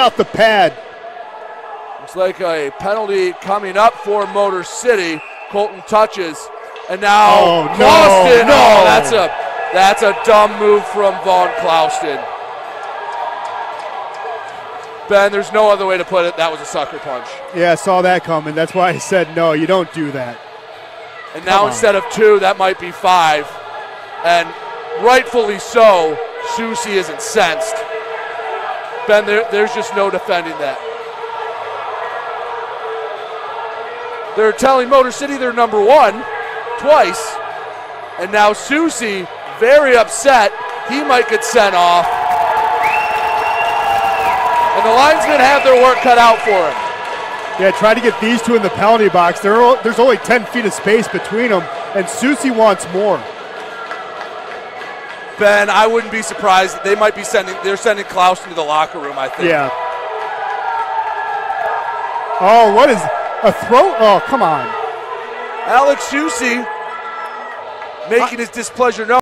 Off the pad. Looks like a penalty coming up for Motor City. Colton touches, and now Oh, no, Clouston. no. Oh, that's a that's a dumb move from Vaughn Clouston. Ben, there's no other way to put it. That was a sucker punch. Yeah, I saw that coming. That's why I said no. You don't do that. And now instead of two, that might be five. And rightfully so, Soucy is incensed. Ben, there, there's just no defending that. They're telling Motor City they're number one twice. And now Soucy, very upset, he might get sent off. And the linesmen have their work cut out for him. Yeah, try to get these two in the penalty box. Are, there's only 10 feet of space between them, and Soucy wants more. Ben, I wouldn't be surprised. They might be sending. They're sending Klaus into the locker room. I think. Yeah. Oh, what is a throat? Oh, come on. Alex Soucy making his displeasure known.